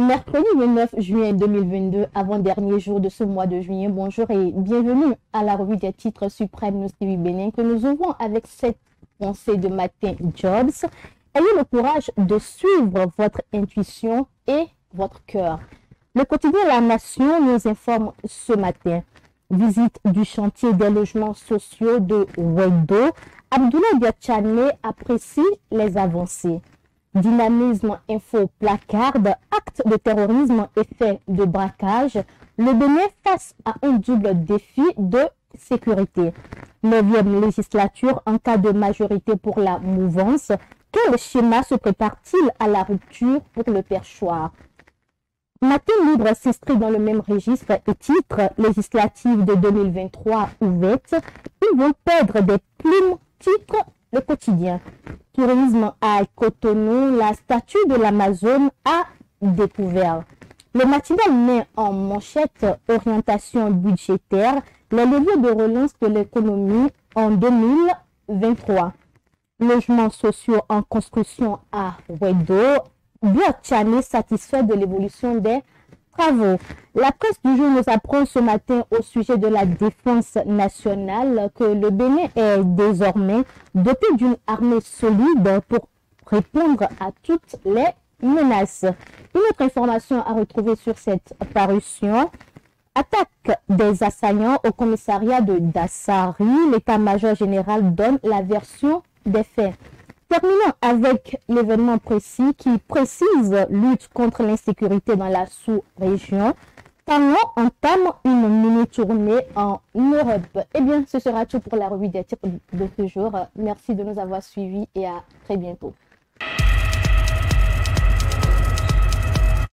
Mercredi 29 juin 2022, avant-dernier jour de ce mois de juillet. Bonjour et bienvenue à la revue des titres suprêmes TV Bénin que nous ouvrons avec cette pensée de matin Jobs. Ayez le courage de suivre votre intuition et votre cœur. Le quotidien La Nation nous informe ce matin. Visite du chantier des logements sociaux de Wedo. Abdoulaye Diachane apprécie les avancées. Dynamisme info placarde, acte de terrorisme et fait de braquage, le Bénin face à un double défi de sécurité. Neuvième législature en cas de majorité pour la mouvance. Quel schéma se prépare-t-il à la rupture pour le perchoir? Matin Libre s'inscrit dans le même registre et titre législative de 2023 ouverte. Ils vont perdre des plumes, titre le quotidien. Tourisme à Cotonou, la statue de l'Amazone a découvert. Le matinal met en manchette orientation budgétaire, les leviers de relance de l'économie en 2023. Logements sociaux en construction à Wedo. Chane satisfait de l'évolution des la presse du jour nous apprend ce matin au sujet de la défense nationale que le Bénin est désormais doté d'une armée solide pour répondre à toutes les menaces. Une autre information à retrouver sur cette parution. Attaque des assaillants au commissariat de Dassari. L'état-major général donne la version des faits. Terminons avec l'événement précis qui précise lutte contre l'insécurité dans la sous-région. Talon entame une mini-tournée en Europe. Eh bien, ce sera tout pour la revue des de ce jour. Merci de nous avoir suivis et à très bientôt.